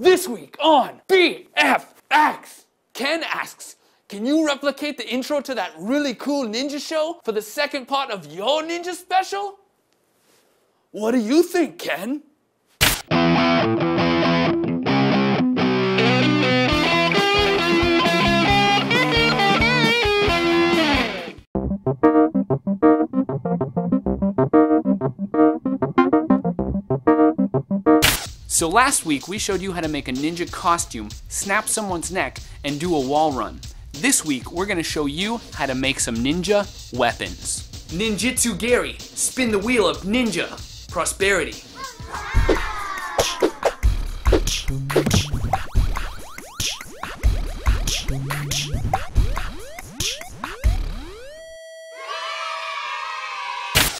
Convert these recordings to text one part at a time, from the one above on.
This week on BFX, Ken asks, can you replicate the intro to that really cool ninja show for the second part of your ninja special? What do you think, Ken? So last week we showed you how to make a ninja costume, snap someone's neck, and do a wall run. This week we're gonna show you how to make some ninja weapons. Ninjitsu Gary, spin the wheel of ninja prosperity.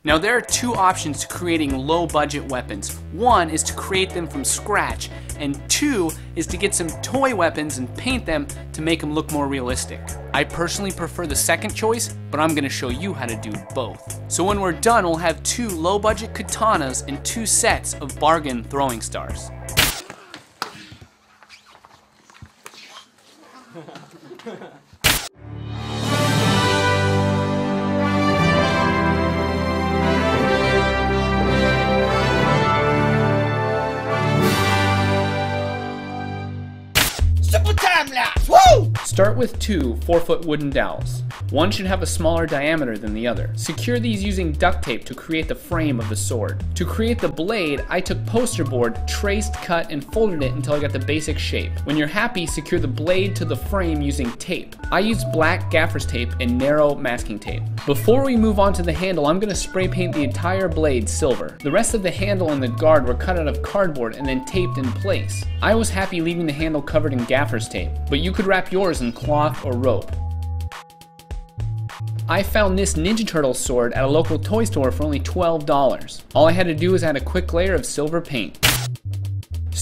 Now there are two options to creating low budget weapons. One is to create them from scratch, and two is to get some toy weapons and paint them to make them look more realistic. I personally prefer the second choice, but I'm gonna show you how to do both. So when we're done, we'll have two low budget katanas and two sets of bargain throwing stars. Start with two 4 foot wooden dowels. One should have a smaller diameter than the other. Secure these using duct tape to create the frame of the sword. To create the blade, I took poster board, traced, cut, and folded it until I got the basic shape. When you're happy, secure the blade to the frame using tape. I used black gaffer's tape and narrow masking tape. Before we move on to the handle, I'm going to spray paint the entire blade silver. The rest of the handle and the guard were cut out of cardboard and then taped in place. I was happy leaving the handle covered in gaffer's tape, but you could wrap yours in cloth or rope. I found this Ninja Turtle sword at a local toy store for only $12. All I had to do was add a quick layer of silver paint.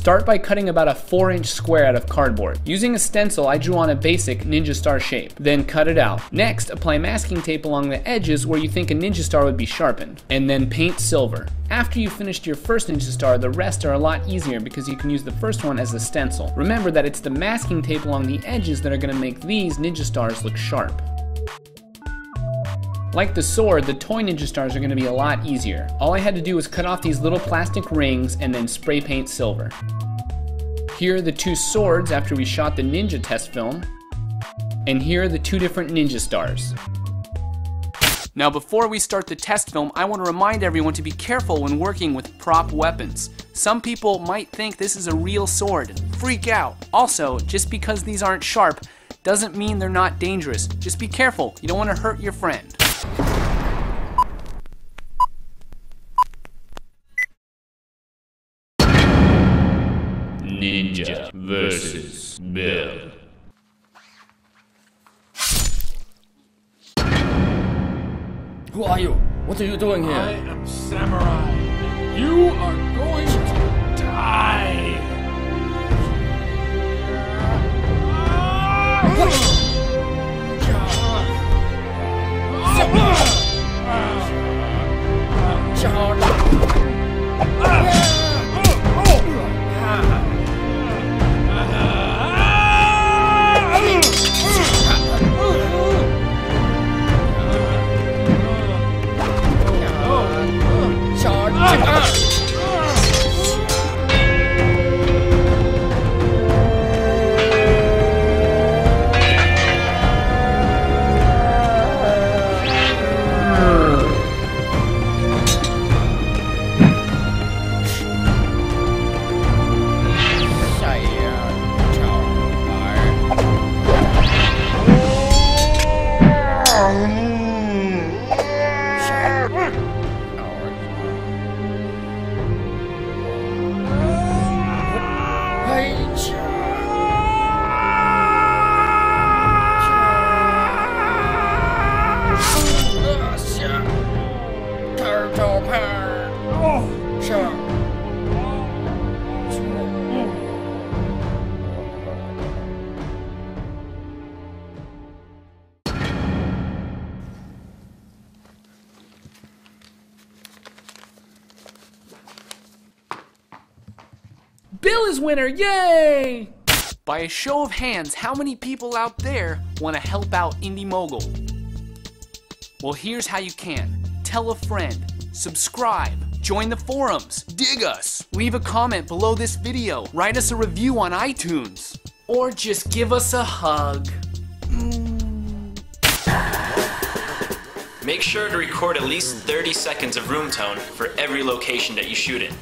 Start by cutting about a 4 inch square out of cardboard. Using a stencil, I drew on a basic ninja star shape, then cut it out. Next, apply masking tape along the edges where you think a ninja star would be sharpened, and then paint silver. After you've finished your first ninja star, the rest are a lot easier because you can use the first one as a stencil. Remember that it's the masking tape along the edges that are going to make these ninja stars look sharp. Like the sword, the toy ninja stars are going to be a lot easier. All I had to do was cut off these little plastic rings and then spray paint silver. Here are the two swords after we shot the ninja test film. And here are the two different ninja stars. Now before we start the test film, I want to remind everyone to be careful when working with prop weapons. Some people might think this is a real sword freak out. Also, just because these aren't sharp doesn't mean they're not dangerous. Just be careful, you don't want to hurt your friend. Ninja versus Bill. Who are you? What are you doing here? I am Samurai. You are going to die. Bill is winner! Yay! By a show of hands, how many people out there want to help out Indy Mogul? Well, here's how you can tell a friend, subscribe, join the forums, Digg us, leave a comment below this video, write us a review on iTunes, or just give us a hug. Make sure to record at least 30 seconds of room tone for every location that you shoot in.